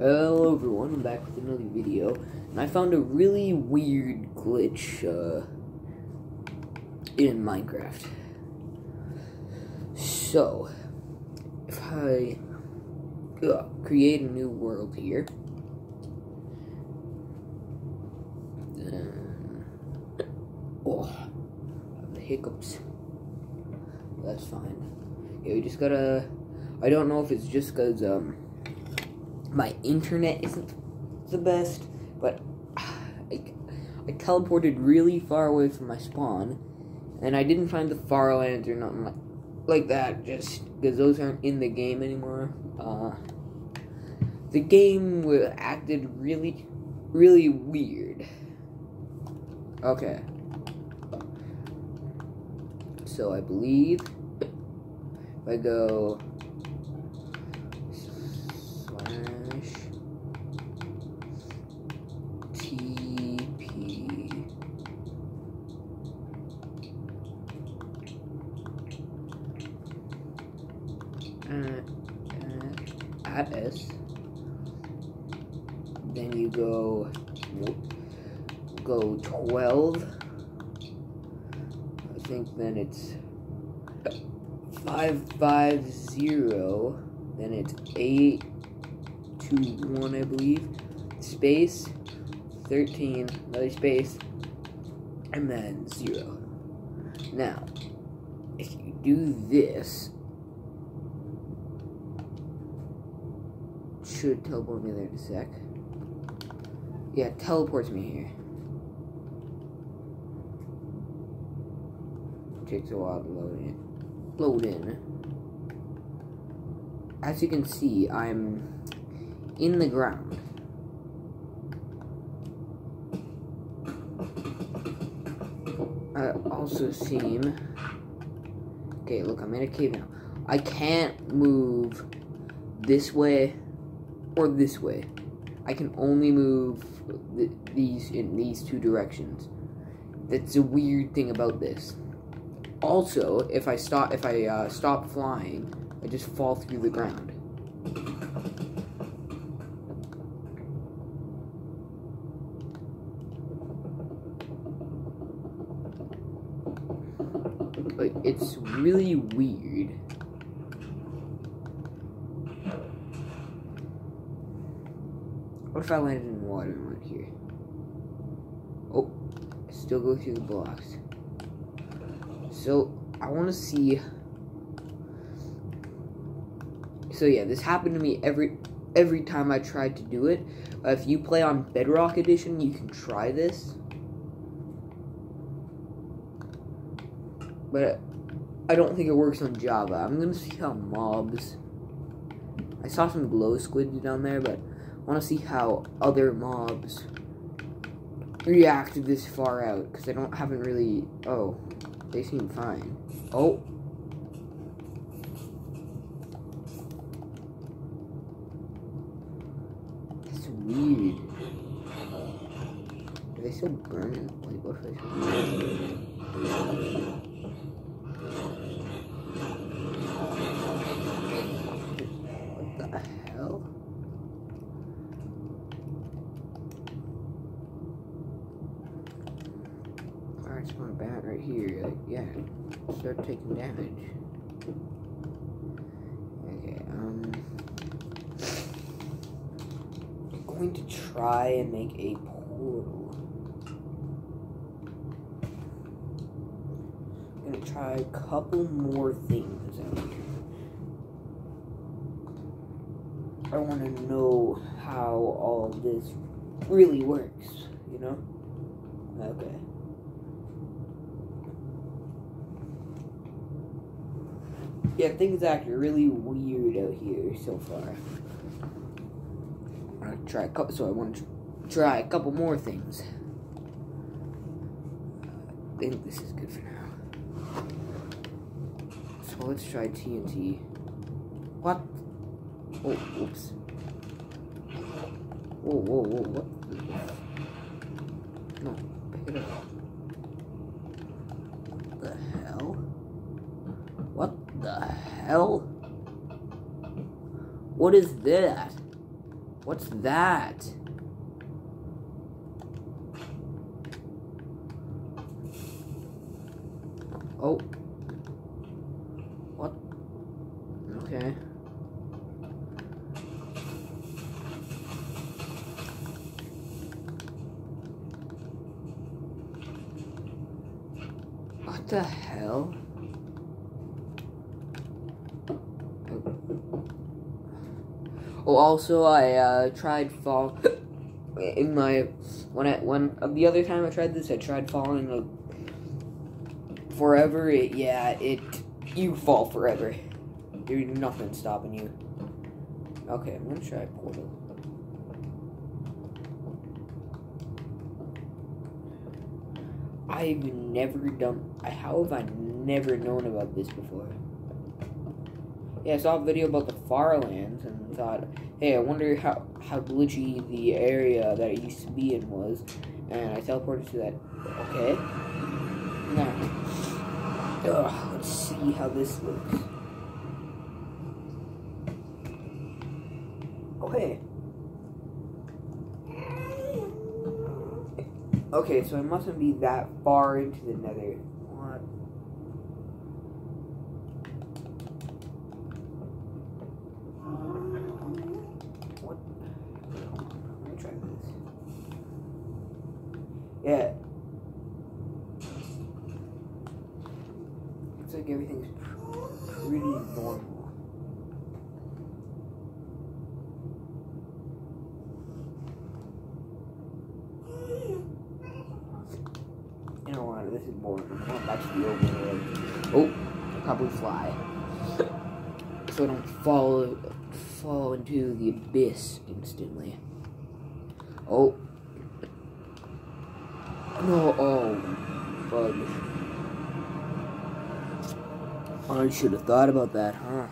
Hello everyone, I'm back with another video, and I found a really weird glitch uh, in Minecraft. So, if I uh, create a new world here, oh, the hiccups. That's fine. Yeah, we just gotta. I don't know if it's just because um my internet isn't the best, but I, I teleported really far away from my spawn, and I didn't find the far lands or nothing like, like that, just because those aren't in the game anymore. Uh, the game acted really, really weird. Okay. So I believe if I go Then you go go 12. I think then it's 550. Then it's 8 to 1, I believe. Space 13, another space, and then 0. Now, if you do this, should teleport me there in a sec. Yeah, teleports me here. takes a while to load in. Load in. As you can see, I'm in the ground. I also seem... Okay, look, I'm in a cave now. I can't move this way or this way. I can only move th these in these two directions. That's a weird thing about this. Also, if I stop if I uh, stop flying, I just fall through the ground. Like, it's really weird. If I landed in water went here? Oh, still go through the blocks. So, I want to see... So yeah, this happened to me every every time I tried to do it. Uh, if you play on Bedrock Edition, you can try this. But I don't think it works on Java. I'm going to see how mobs... I saw some glow squids down there, but want to see how other mobs react this far out because I don't haven't really. Oh, they seem fine. Oh. That's weird. Are they still burning? Wait, what if they my bat right here. Like, yeah, start taking damage. Okay, um, I'm going to try and make a portal. I'm gonna try a couple more things out here. I want to know how all this really works, you know? Okay. Yeah, things acting really weird out here so far. I try a couple, so I want to try a couple more things. I think this is good for now. So let's try TNT. What? Oh, oops. Whoa, whoa, whoa, what? No, pick it up. the hell? What is that? What's that? Oh. What? Okay. What the hell? Oh, also, I uh, tried fall in my when I when uh, the other time I tried this, I tried falling uh, forever. It, yeah, it you fall forever. There's nothing stopping you. Okay, I'm gonna try portal. I've never done. I how have I never known about this before? Yeah, I saw a video about the Farlands and thought, hey, I wonder how, how glitchy the area that it used to be in was. And I teleported to that. Okay. Now, ugh, let's see how this looks. Okay. Okay, so I mustn't be that far into the nether. What? What? Let me try this. Yeah. Looks like everything's pretty normal. You know what? This is boring. I'm going back to the open world. Oh, probably fly. so I don't fall fall into the abyss instantly. Oh. No, oh. Fudge. I should have thought about that, huh?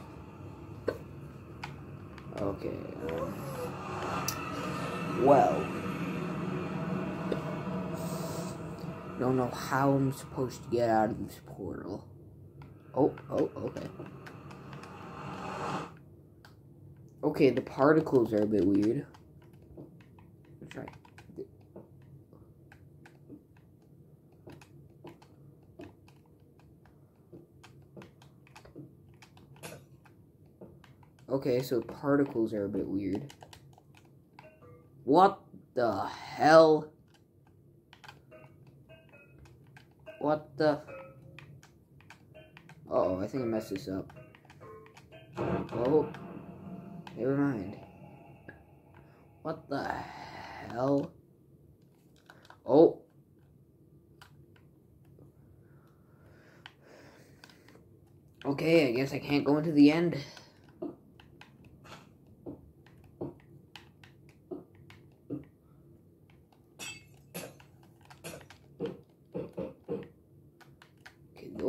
Okay. Well. Don't know how I'm supposed to get out of this portal. Oh, oh, okay. Okay, the particles are a bit weird. Let's try. Okay, so particles are a bit weird. What the hell? What the? Uh oh, I think I messed this up. Oh, never mind. What the hell? Oh. Okay, I guess I can't go into the end.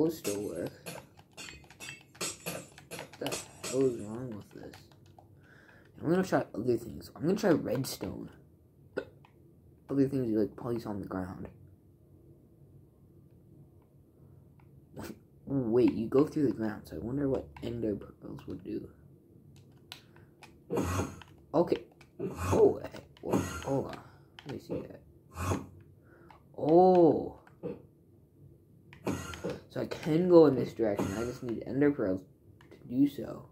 Still work. What the hell is wrong with this? I'm gonna try other things. I'm gonna try redstone. Other things you like place on the ground. Wait, you go through the ground, so I wonder what ender pearls would do. Okay. Oh, eh, well, hold on. Let me see that. Oh. So I can go in this direction. I just need ender pearls to do so.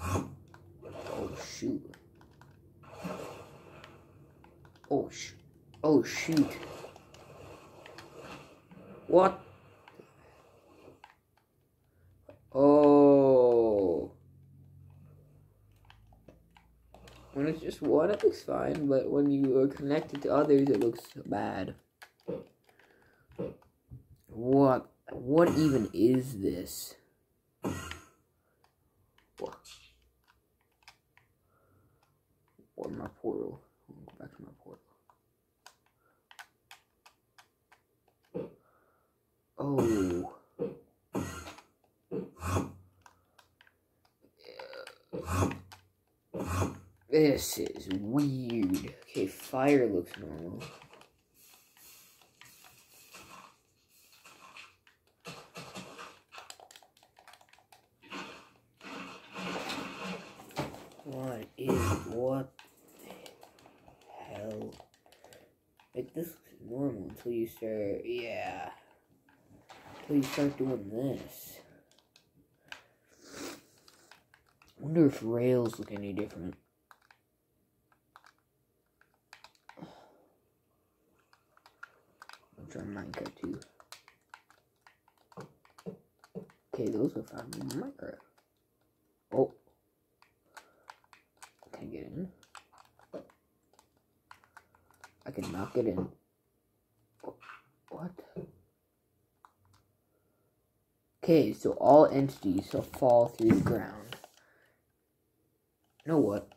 Oh shoot. Oh sh. Oh shoot. What? Oh. When it's just one, it looks fine, but when you are connected to others, it looks bad. What? What even is this? What? My portal. Go back to my portal. Oh. This is weird. Okay, fire looks normal. What is what the hell? Like, this looks normal until you start, yeah. Until you start doing this. wonder if rails look any different. I'll try minecart too. Okay, those are found in Minecraft. Oh. Can I get in? I can knock it in. What? Okay, so all entities will fall through the ground. You know what?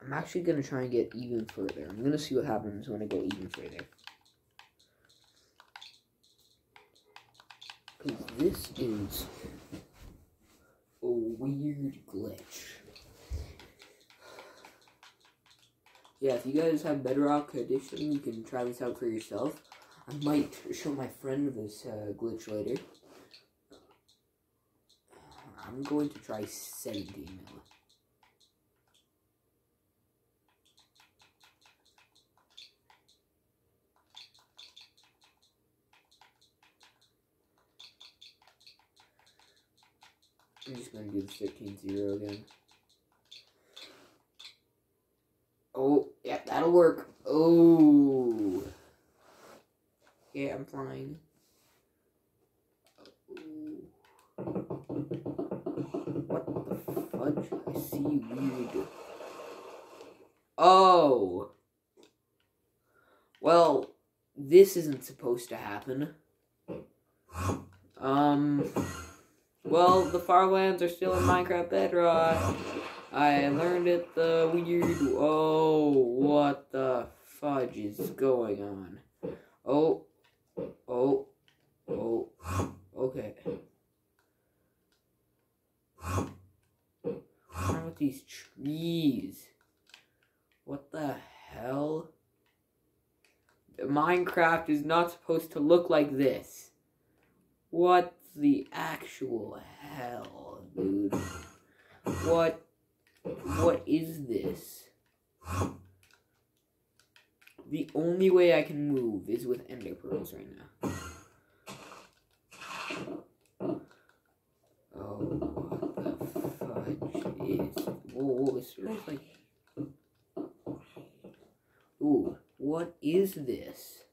I'm actually going to try and get even further. I'm going to see what happens when I go even further. Because this is a weird glitch. Yeah, if you guys have Bedrock Edition, you can try this out for yourself. I might show my friend this uh, glitch later. I'm going to try 17 now. I'm just going to do the 13 0 again. Oh, yeah, that'll work. Oh. Yeah, I'm flying. What the fudge? I see weird. Oh. Well, this isn't supposed to happen. Um. Well, the Farlands are still in Minecraft Bedrock. I learned it the weird. Oh, what the fudge is going on? Oh, oh, oh. Okay. What's wrong with these trees? What the hell? Minecraft is not supposed to look like this. What the actual hell, dude? What? What is this? The only way I can move is with ender pearls right now. Oh, what the fudge is... Whoa, it smells like... Ooh, what is this?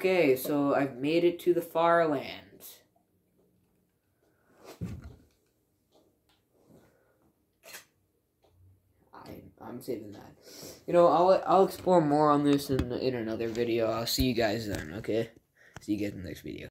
Okay, so I've made it to the far lands. I, I'm saving that. You know, I'll I'll explore more on this in in another video. I'll see you guys then. Okay, see you guys in the next video.